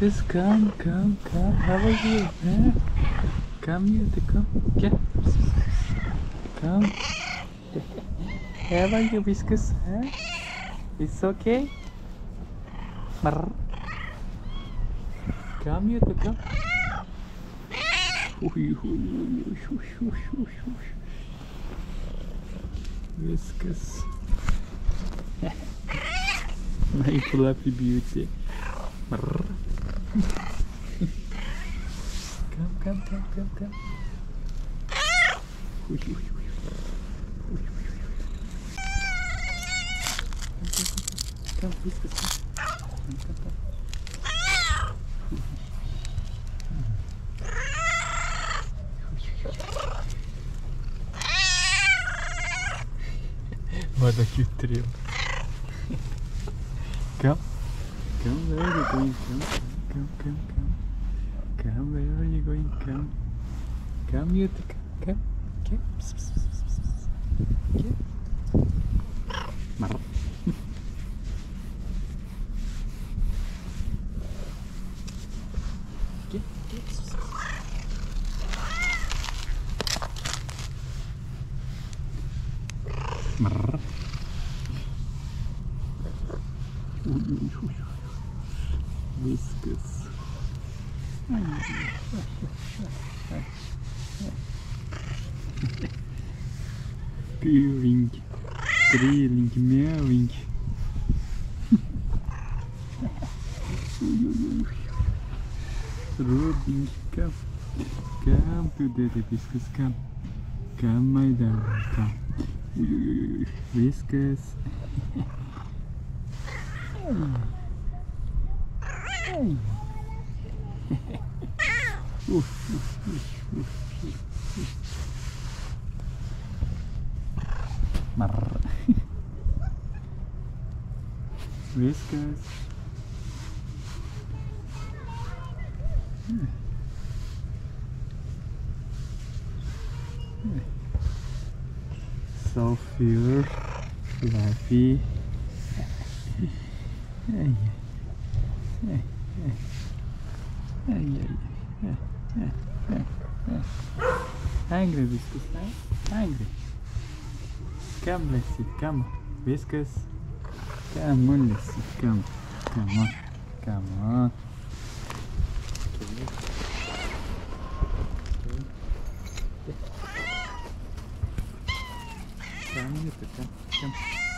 Whiskas, come, come, come. How are you? Huh? Come here to come. Yeah. Come. How are you, Whiskas? Huh? It's okay? Come here to come. Whiskas. My fluffy beauty. tempo, tempo. Ui, ui, ui. Ui, Então, fica assim. Então, tá. Olha aqui o trio. Come. Come, where are you going? Come, come, come, come. Come, where are you going? Come. Come you come come come. Get, get. Whiskas. Peeling, drilling, meowing. Rubbing, come. Come to the hibiscus, come. Come, my darling, come. Hibiscus. Uf, uf, uf. Marr. Whiskers. So pure, fluffy. yeah, Angry whiskers, huh? Angry. Come, Lassie, come. Whiskas. Come on. Come, you come, come.